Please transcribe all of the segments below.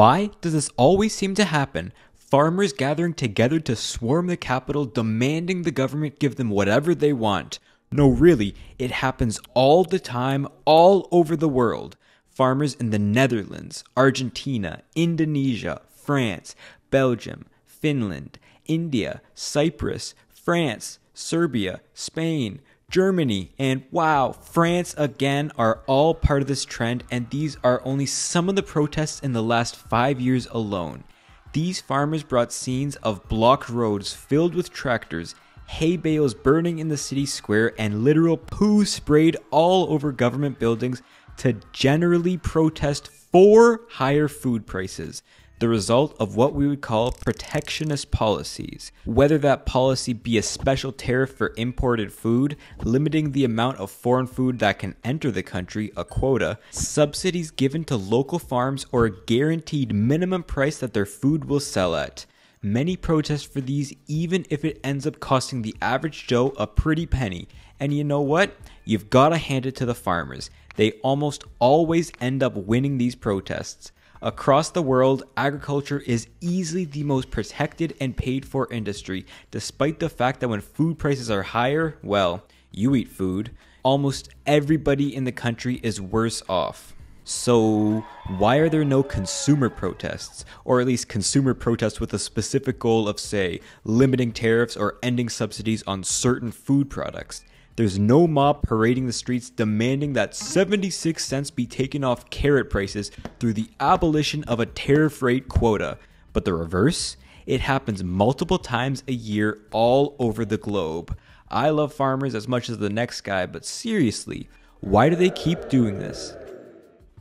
Why does this always seem to happen? Farmers gathering together to swarm the capital, demanding the government give them whatever they want. No, really, it happens all the time, all over the world. Farmers in the Netherlands, Argentina, Indonesia, France, Belgium, Finland, India, Cyprus, France, Serbia, Spain, Germany, and wow, France again are all part of this trend, and these are only some of the protests in the last five years alone. These farmers brought scenes of blocked roads filled with tractors, hay bales burning in the city square, and literal poo sprayed all over government buildings to generally protest for higher food prices the result of what we would call protectionist policies. Whether that policy be a special tariff for imported food, limiting the amount of foreign food that can enter the country, a quota, subsidies given to local farms, or a guaranteed minimum price that their food will sell at. Many protest for these, even if it ends up costing the average Joe a pretty penny. And you know what? You've got to hand it to the farmers. They almost always end up winning these protests. Across the world, agriculture is easily the most protected and paid for industry, despite the fact that when food prices are higher, well, you eat food, almost everybody in the country is worse off. So, why are there no consumer protests? Or at least consumer protests with a specific goal of, say, limiting tariffs or ending subsidies on certain food products? There's no mob parading the streets demanding that 76 cents be taken off carrot prices through the abolition of a tariff rate quota. But the reverse? It happens multiple times a year all over the globe. I love farmers as much as the next guy, but seriously, why do they keep doing this?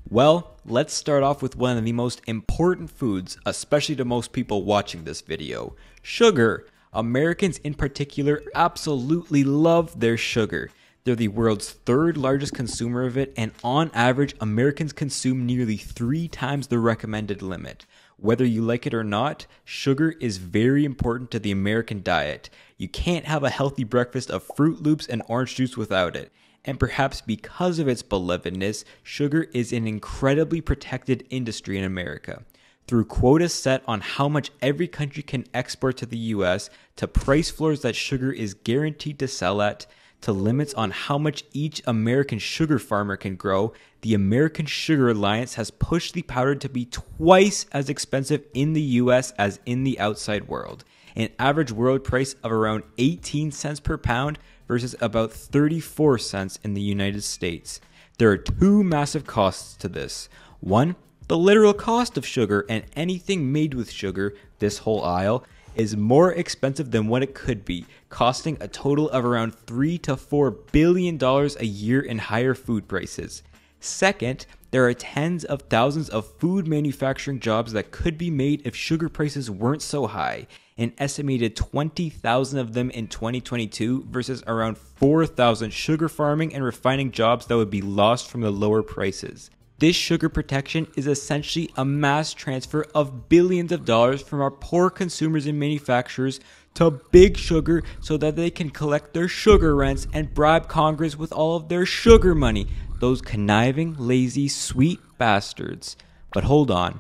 Well, let's start off with one of the most important foods, especially to most people watching this video sugar. Americans in particular absolutely love their sugar. They're the world's third largest consumer of it, and on average, Americans consume nearly three times the recommended limit. Whether you like it or not, sugar is very important to the American diet. You can't have a healthy breakfast of Froot Loops and orange juice without it. And perhaps because of its belovedness, sugar is an incredibly protected industry in America through quotas set on how much every country can export to the US, to price floors that sugar is guaranteed to sell at, to limits on how much each American sugar farmer can grow, the American Sugar Alliance has pushed the powder to be twice as expensive in the US as in the outside world. An average world price of around 18 cents per pound versus about 34 cents in the United States. There are two massive costs to this. One, the literal cost of sugar and anything made with sugar, this whole aisle, is more expensive than what it could be, costing a total of around 3 to 4 billion dollars a year in higher food prices. Second, there are tens of thousands of food manufacturing jobs that could be made if sugar prices weren't so high, an estimated 20,000 of them in 2022 versus around 4,000 sugar farming and refining jobs that would be lost from the lower prices. This sugar protection is essentially a mass transfer of billions of dollars from our poor consumers and manufacturers to big sugar so that they can collect their sugar rents and bribe Congress with all of their sugar money. Those conniving, lazy, sweet bastards. But hold on.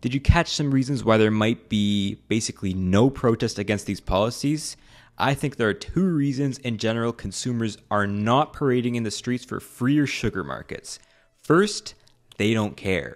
Did you catch some reasons why there might be basically no protest against these policies? I think there are two reasons in general consumers are not parading in the streets for freer sugar markets. First, they don't care.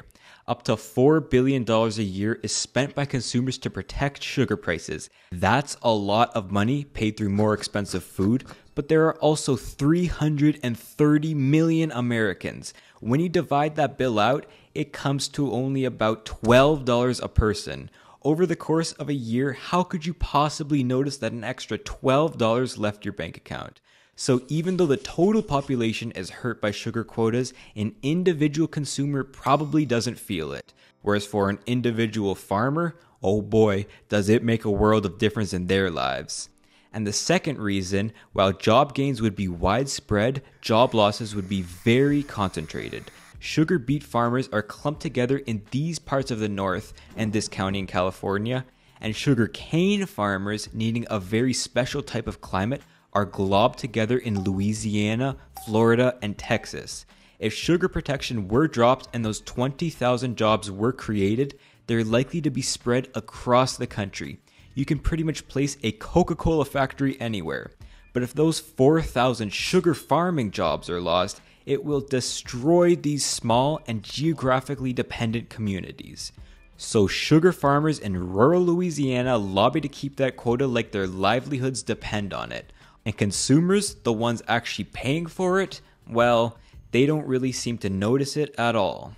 Up to $4 billion a year is spent by consumers to protect sugar prices. That's a lot of money paid through more expensive food, but there are also 330 million Americans. When you divide that bill out, it comes to only about $12 a person. Over the course of a year, how could you possibly notice that an extra $12 left your bank account? So even though the total population is hurt by sugar quotas, an individual consumer probably doesn't feel it. Whereas for an individual farmer, oh boy, does it make a world of difference in their lives. And the second reason, while job gains would be widespread, job losses would be very concentrated. Sugar beet farmers are clumped together in these parts of the north and this county in California, and sugar cane farmers needing a very special type of climate are globbed together in Louisiana, Florida, and Texas. If sugar protection were dropped and those 20,000 jobs were created, they're likely to be spread across the country. You can pretty much place a Coca Cola factory anywhere. But if those 4,000 sugar farming jobs are lost, it will destroy these small and geographically dependent communities. So, sugar farmers in rural Louisiana lobby to keep that quota like their livelihoods depend on it. And consumers, the ones actually paying for it, well, they don't really seem to notice it at all.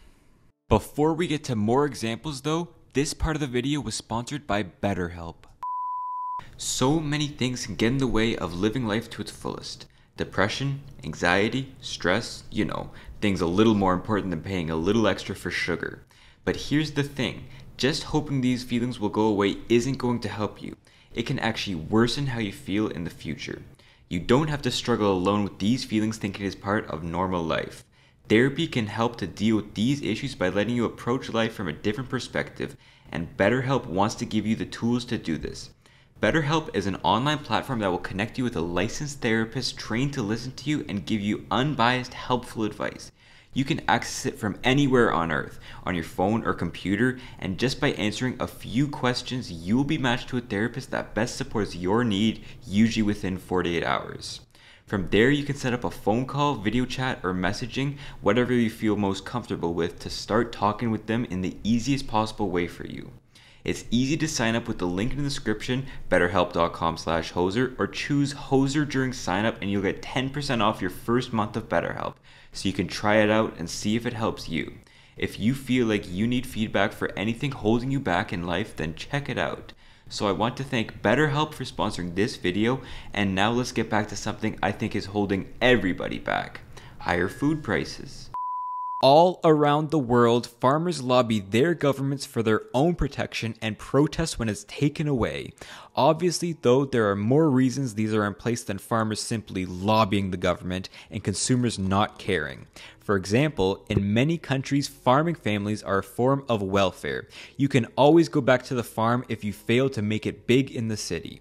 Before we get to more examples though, this part of the video was sponsored by BetterHelp. So many things can get in the way of living life to its fullest. Depression, anxiety, stress, you know, things a little more important than paying a little extra for sugar. But here's the thing just hoping these feelings will go away isn't going to help you. It can actually worsen how you feel in the future. You don't have to struggle alone with these feelings thinking it is part of normal life. Therapy can help to deal with these issues by letting you approach life from a different perspective, and BetterHelp wants to give you the tools to do this. BetterHelp is an online platform that will connect you with a licensed therapist trained to listen to you and give you unbiased, helpful advice. You can access it from anywhere on earth, on your phone or computer, and just by answering a few questions, you will be matched to a therapist that best supports your need, usually within 48 hours. From there, you can set up a phone call, video chat, or messaging, whatever you feel most comfortable with, to start talking with them in the easiest possible way for you. It's easy to sign up with the link in the description, betterhelp.com slash hoser, or choose hoser during sign up and you'll get 10% off your first month of BetterHelp, so you can try it out and see if it helps you. If you feel like you need feedback for anything holding you back in life, then check it out. So I want to thank BetterHelp for sponsoring this video, and now let's get back to something I think is holding everybody back. Higher food prices. All around the world, farmers lobby their governments for their own protection and protest when it's taken away. Obviously, though, there are more reasons these are in place than farmers simply lobbying the government and consumers not caring. For example, in many countries, farming families are a form of welfare. You can always go back to the farm if you fail to make it big in the city.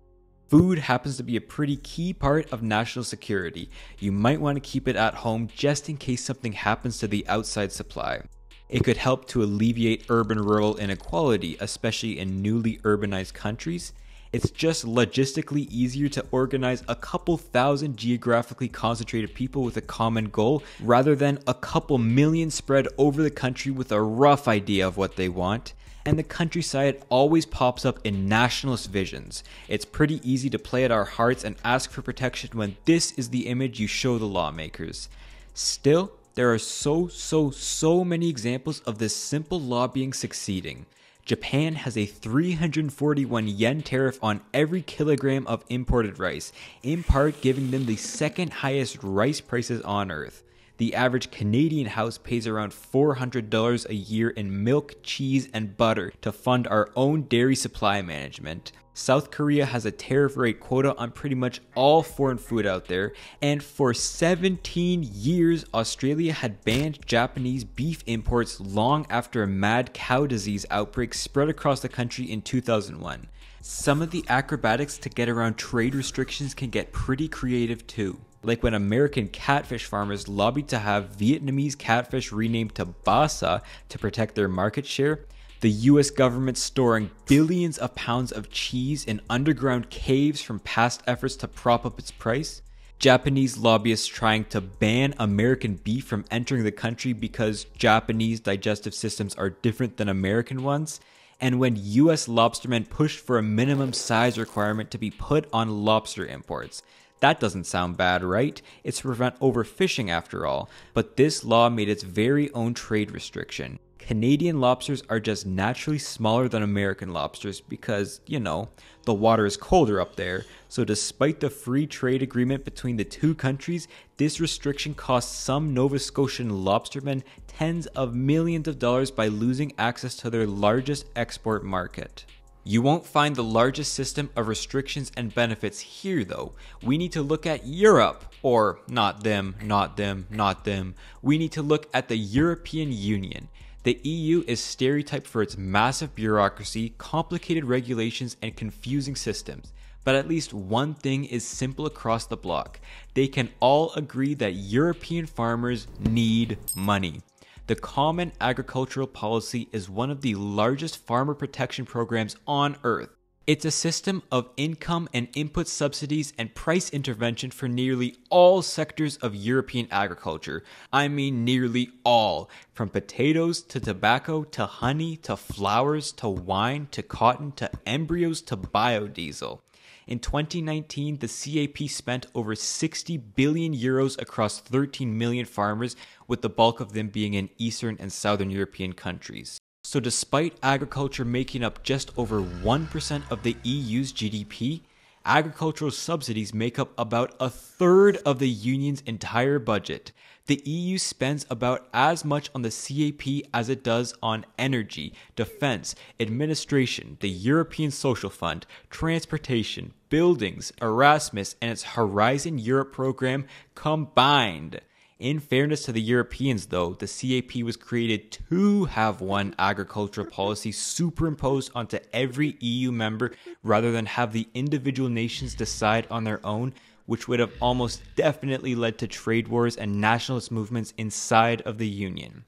Food happens to be a pretty key part of national security. You might want to keep it at home just in case something happens to the outside supply. It could help to alleviate urban rural inequality, especially in newly urbanized countries. It's just logistically easier to organize a couple thousand geographically concentrated people with a common goal rather than a couple million spread over the country with a rough idea of what they want and the countryside always pops up in nationalist visions. It's pretty easy to play at our hearts and ask for protection when this is the image you show the lawmakers. Still, there are so, so, so many examples of this simple lobbying succeeding. Japan has a 341 yen tariff on every kilogram of imported rice, in part giving them the second highest rice prices on earth. The average Canadian house pays around $400 a year in milk, cheese, and butter to fund our own dairy supply management. South Korea has a tariff rate quota on pretty much all foreign food out there, and for 17 years, Australia had banned Japanese beef imports long after a mad cow disease outbreak spread across the country in 2001. Some of the acrobatics to get around trade restrictions can get pretty creative too like when American catfish farmers lobbied to have Vietnamese catfish renamed to Basa to protect their market share, the US government storing billions of pounds of cheese in underground caves from past efforts to prop up its price, Japanese lobbyists trying to ban American beef from entering the country because Japanese digestive systems are different than American ones, and when US lobstermen pushed for a minimum size requirement to be put on lobster imports. That doesn't sound bad, right? It's to prevent overfishing after all, but this law made its very own trade restriction. Canadian lobsters are just naturally smaller than American lobsters because, you know, the water is colder up there. So, despite the free trade agreement between the two countries, this restriction cost some Nova Scotian lobstermen tens of millions of dollars by losing access to their largest export market. You won't find the largest system of restrictions and benefits here, though. We need to look at Europe, or not them, not them, not them. We need to look at the European Union. The EU is stereotyped for its massive bureaucracy, complicated regulations, and confusing systems. But at least one thing is simple across the bloc. They can all agree that European farmers need money. The Common Agricultural Policy is one of the largest farmer protection programs on earth. It's a system of income and input subsidies and price intervention for nearly all sectors of European agriculture. I mean, nearly all. From potatoes to tobacco to honey to flowers to wine to cotton to embryos to biodiesel. In 2019, the CAP spent over 60 billion euros across 13 million farmers, with the bulk of them being in Eastern and Southern European countries. So, despite agriculture making up just over 1% of the EU's GDP, agricultural subsidies make up about a third of the union's entire budget. The EU spends about as much on the CAP as it does on energy, defense, administration, the European Social Fund, transportation, buildings, Erasmus, and its Horizon Europe program combined. In fairness to the Europeans, though, the CAP was created to have one agricultural policy superimposed onto every EU member rather than have the individual nations decide on their own, which would have almost definitely led to trade wars and nationalist movements inside of the Union.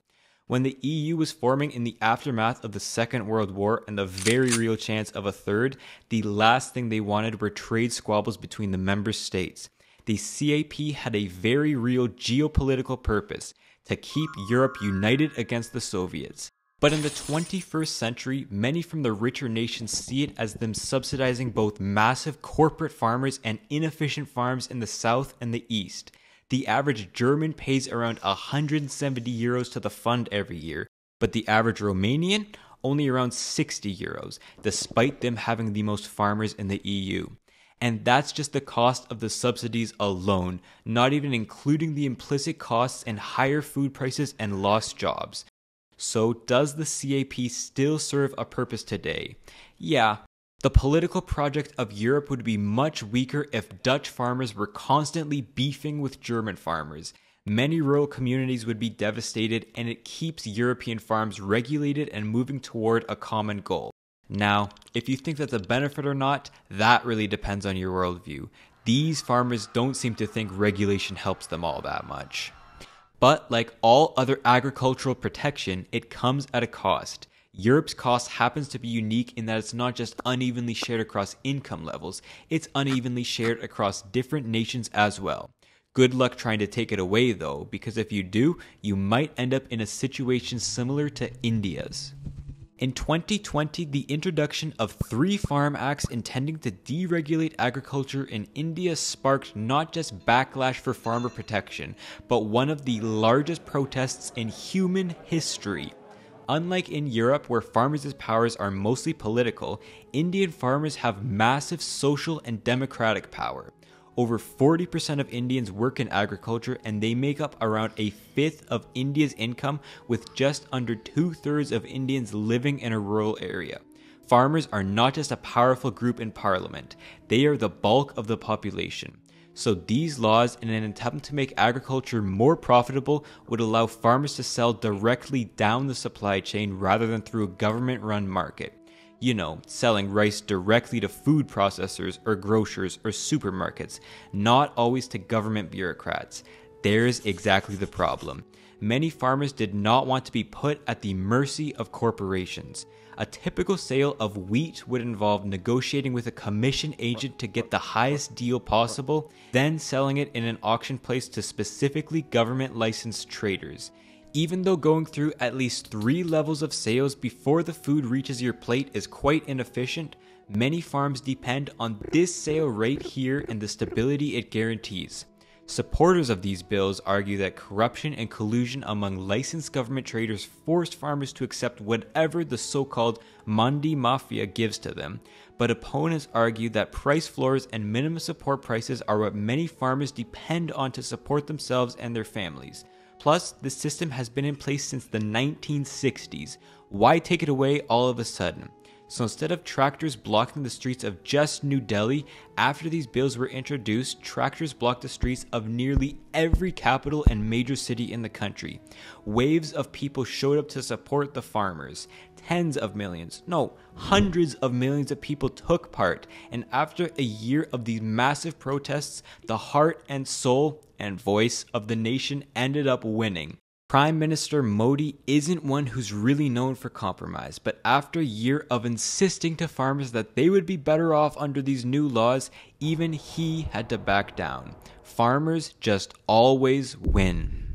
When the EU was forming in the aftermath of the Second World War and the very real chance of a third, the last thing they wanted were trade squabbles between the member states the CAP had a very real geopolitical purpose to keep Europe united against the Soviets. But in the 21st century, many from the richer nations see it as them subsidizing both massive corporate farmers and inefficient farms in the south and the east. The average German pays around 170 euros to the fund every year, but the average Romanian only around 60 euros, despite them having the most farmers in the EU. And that's just the cost of the subsidies alone, not even including the implicit costs and higher food prices and lost jobs. So, does the CAP still serve a purpose today? Yeah, the political project of Europe would be much weaker if Dutch farmers were constantly beefing with German farmers. Many rural communities would be devastated, and it keeps European farms regulated and moving toward a common goal. Now, if you think that's a benefit or not, that really depends on your worldview. These farmers don't seem to think regulation helps them all that much. But like all other agricultural protection, it comes at a cost. Europe's cost happens to be unique in that it's not just unevenly shared across income levels, it's unevenly shared across different nations as well. Good luck trying to take it away though, because if you do, you might end up in a situation similar to India's. In 2020, the introduction of three farm acts intending to deregulate agriculture in India sparked not just backlash for farmer protection, but one of the largest protests in human history. Unlike in Europe, where farmers' powers are mostly political, Indian farmers have massive social and democratic power. Over 40% of Indians work in agriculture and they make up around a fifth of India's income, with just under two thirds of Indians living in a rural area. Farmers are not just a powerful group in parliament, they are the bulk of the population. So, these laws, in an attempt to make agriculture more profitable, would allow farmers to sell directly down the supply chain rather than through a government run market you know, selling rice directly to food processors or grocers or supermarkets, not always to government bureaucrats. There's exactly the problem. Many farmers did not want to be put at the mercy of corporations. A typical sale of wheat would involve negotiating with a commission agent to get the highest deal possible, then selling it in an auction place to specifically government licensed traders. Even though going through at least three levels of sales before the food reaches your plate is quite inefficient, many farms depend on this sale right here and the stability it guarantees. Supporters of these bills argue that corruption and collusion among licensed government traders forced farmers to accept whatever the so called Mandi Mafia gives to them. But opponents argue that price floors and minimum support prices are what many farmers depend on to support themselves and their families. Plus, the system has been in place since the 1960s. Why take it away all of a sudden? So instead of tractors blocking the streets of just New Delhi, after these bills were introduced, tractors blocked the streets of nearly every capital and major city in the country. Waves of people showed up to support the farmers. Tens of millions, no, hundreds of millions of people took part. And after a year of these massive protests, the heart and soul and voice of the nation ended up winning. Prime Minister Modi isn't one who's really known for compromise, but after a year of insisting to farmers that they would be better off under these new laws, even he had to back down. Farmers just always win.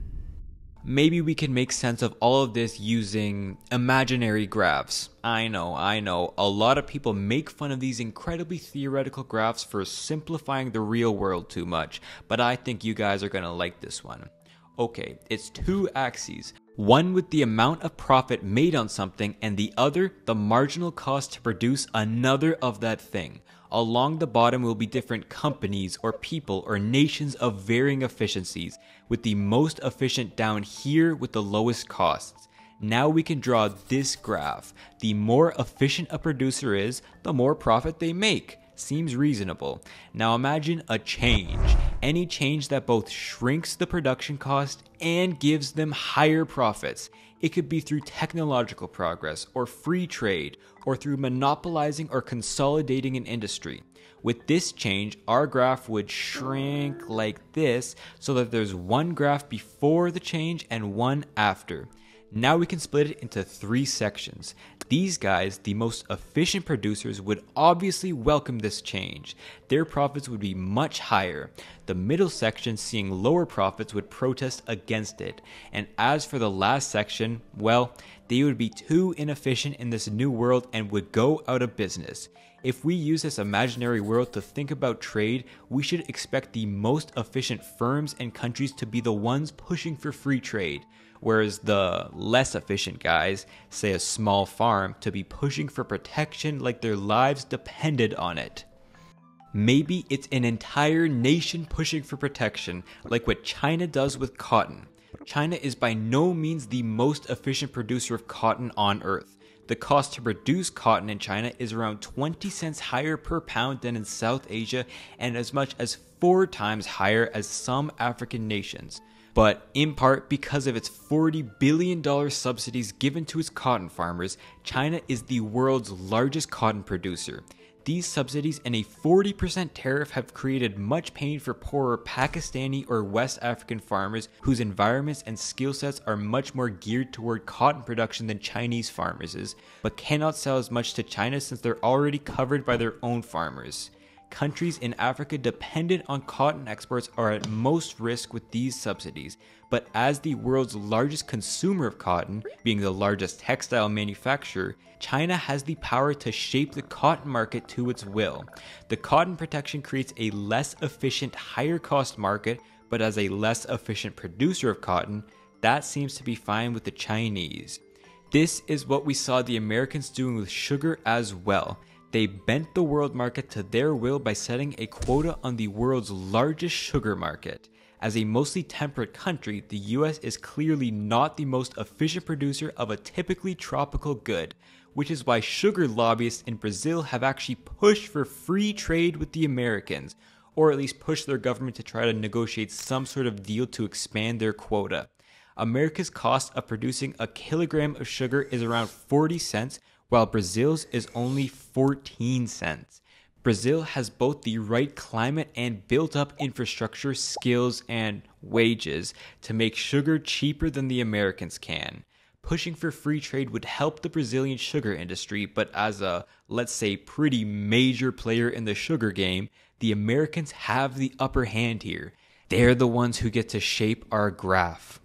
Maybe we can make sense of all of this using imaginary graphs. I know, I know, a lot of people make fun of these incredibly theoretical graphs for simplifying the real world too much, but I think you guys are gonna like this one. Okay, it's two axes. One with the amount of profit made on something, and the other, the marginal cost to produce another of that thing. Along the bottom will be different companies or people or nations of varying efficiencies, with the most efficient down here with the lowest costs. Now we can draw this graph. The more efficient a producer is, the more profit they make. Seems reasonable. Now imagine a change. Any change that both shrinks the production cost and gives them higher profits. It could be through technological progress, or free trade, or through monopolizing or consolidating an industry. With this change, our graph would shrink like this so that there's one graph before the change and one after. Now we can split it into three sections. These guys, the most efficient producers, would obviously welcome this change. Their profits would be much higher. The middle section, seeing lower profits, would protest against it. And as for the last section, well, they would be too inefficient in this new world and would go out of business. If we use this imaginary world to think about trade, we should expect the most efficient firms and countries to be the ones pushing for free trade whereas the less efficient guys, say a small farm, to be pushing for protection like their lives depended on it. Maybe it's an entire nation pushing for protection, like what China does with cotton. China is by no means the most efficient producer of cotton on earth. The cost to produce cotton in China is around 20 cents higher per pound than in South Asia and as much as four times higher as some African nations but in part because of its $40 billion subsidies given to its cotton farmers, China is the world's largest cotton producer. These subsidies and a 40% tariff have created much pain for poorer Pakistani or West African farmers whose environments and skill sets are much more geared toward cotton production than Chinese farmers' but cannot sell as much to China since they're already covered by their own farmers countries in Africa dependent on cotton exports are at most risk with these subsidies. But as the world's largest consumer of cotton, being the largest textile manufacturer, China has the power to shape the cotton market to its will. The cotton protection creates a less efficient, higher cost market, but as a less efficient producer of cotton, that seems to be fine with the Chinese. This is what we saw the Americans doing with sugar as well. They bent the world market to their will by setting a quota on the world's largest sugar market. As a mostly temperate country, the US is clearly not the most efficient producer of a typically tropical good, which is why sugar lobbyists in Brazil have actually pushed for free trade with the Americans, or at least pushed their government to try to negotiate some sort of deal to expand their quota. America's cost of producing a kilogram of sugar is around 40 cents, while Brazil's is only 14 cents. Brazil has both the right climate and built up infrastructure, skills, and wages to make sugar cheaper than the Americans can. Pushing for free trade would help the Brazilian sugar industry, but as a, let's say, pretty major player in the sugar game, the Americans have the upper hand here. They're the ones who get to shape our graph.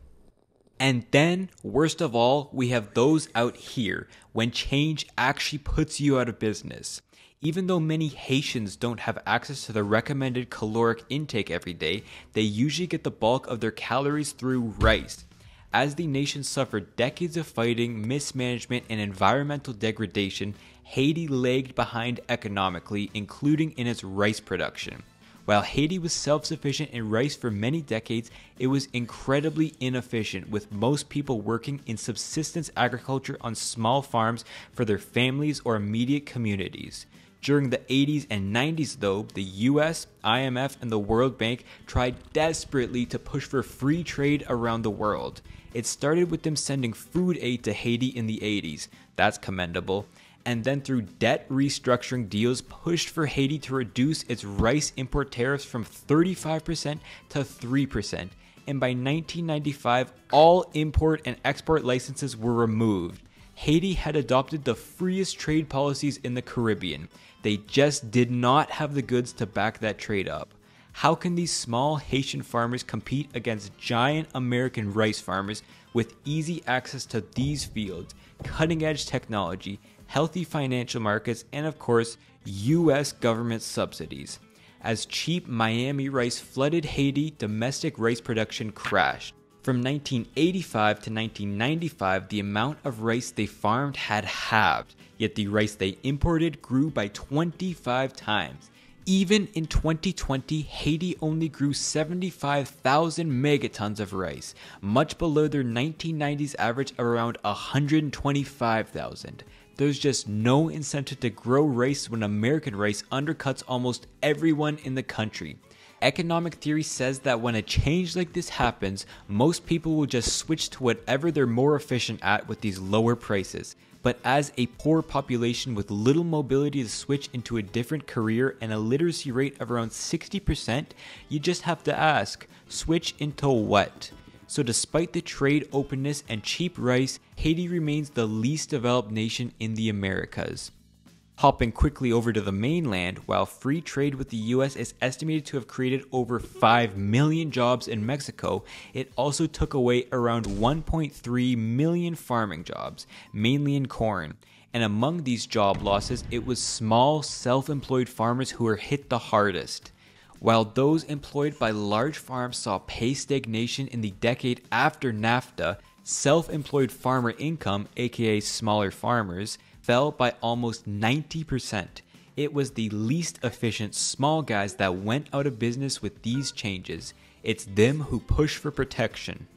And then, worst of all, we have those out here when change actually puts you out of business. Even though many Haitians don't have access to the recommended caloric intake every day, they usually get the bulk of their calories through rice. As the nation suffered decades of fighting, mismanagement, and environmental degradation, Haiti lagged behind economically, including in its rice production. While Haiti was self sufficient in rice for many decades, it was incredibly inefficient, with most people working in subsistence agriculture on small farms for their families or immediate communities. During the 80s and 90s, though, the US, IMF, and the World Bank tried desperately to push for free trade around the world. It started with them sending food aid to Haiti in the 80s. That's commendable and then through debt restructuring deals pushed for Haiti to reduce its rice import tariffs from 35% to 3%. and by 1995, all import and export licenses were removed. Haiti had adopted the freest trade policies in the Caribbean. They just did not have the goods to back that trade up. How can these small Haitian farmers compete against giant American rice farmers with easy access to these fields, cutting edge technology, healthy financial markets, and of course, US government subsidies? As cheap Miami rice flooded Haiti, domestic rice production crashed. From 1985 to 1995, the amount of rice they farmed had halved, yet the rice they imported grew by 25 times. Even in 2020, Haiti only grew 75,000 megatons of rice, much below their 1990s average of around 125,000. There's just no incentive to grow race when American race undercuts almost everyone in the country. Economic theory says that when a change like this happens, most people will just switch to whatever they're more efficient at with these lower prices. But as a poor population with little mobility to switch into a different career and a literacy rate of around 60%, you just have to ask switch into what? So, despite the trade openness and cheap rice, Haiti remains the least developed nation in the Americas. Hopping quickly over to the mainland, while free trade with the US is estimated to have created over 5 million jobs in Mexico, it also took away around 1.3 million farming jobs, mainly in corn. And among these job losses, it was small, self employed farmers who were hit the hardest. While those employed by large farms saw pay stagnation in the decade after NAFTA, self employed farmer income, aka smaller farmers, fell by almost 90%. It was the least efficient small guys that went out of business with these changes. It's them who push for protection.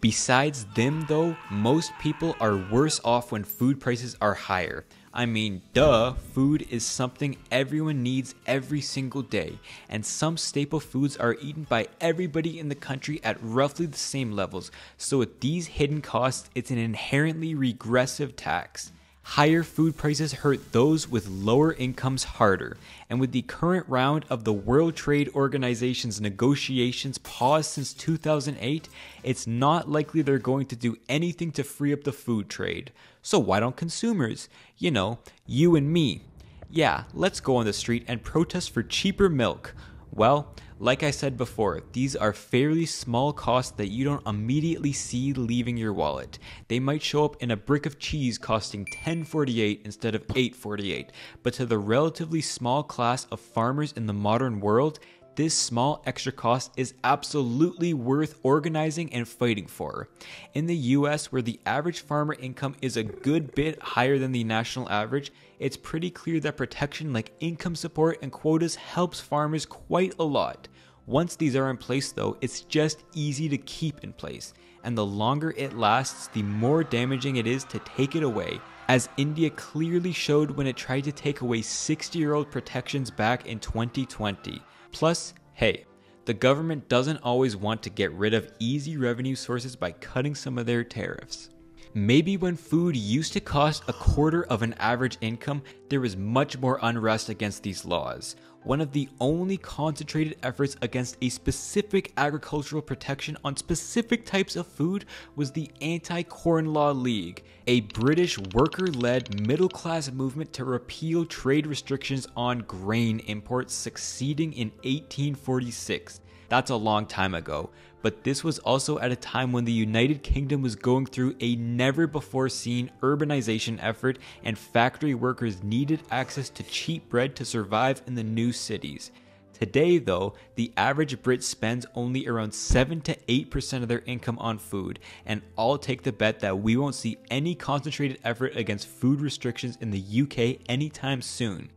Besides them, though, most people are worse off when food prices are higher. I mean, duh, food is something everyone needs every single day, and some staple foods are eaten by everybody in the country at roughly the same levels, so with these hidden costs, it's an inherently regressive tax. Higher food prices hurt those with lower incomes harder, and with the current round of the World Trade Organization's negotiations paused since 2008, it's not likely they're going to do anything to free up the food trade. So why don't consumers, you know, you and me, yeah, let's go on the street and protest for cheaper milk? Well, like I said before, these are fairly small costs that you don't immediately see leaving your wallet. They might show up in a brick of cheese costing 10.48 instead of 8.48, but to the relatively small class of farmers in the modern world, this small extra cost is absolutely worth organizing and fighting for. In the US, where the average farmer income is a good bit higher than the national average, it's pretty clear that protection like income support and quotas helps farmers quite a lot. Once these are in place, though, it's just easy to keep in place, and the longer it lasts, the more damaging it is to take it away as India clearly showed when it tried to take away 60 year old protections back in 2020. Plus, hey, the government doesn't always want to get rid of easy revenue sources by cutting some of their tariffs. Maybe when food used to cost a quarter of an average income, there was much more unrest against these laws. One of the only concentrated efforts against a specific agricultural protection on specific types of food was the Anti Corn Law League, a British worker led middle class movement to repeal trade restrictions on grain imports, succeeding in 1846. That's a long time ago, but this was also at a time when the United Kingdom was going through a never before seen urbanization effort and factory workers needed access to cheap bread to survive in the new cities. Today, though, the average Brit spends only around 7 to 8% of their income on food, and I'll take the bet that we won't see any concentrated effort against food restrictions in the UK anytime soon.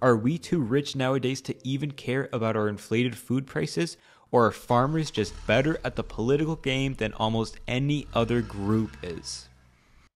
Are we too rich nowadays to even care about our inflated food prices? Or are farmers just better at the political game than almost any other group is?